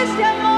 Christian.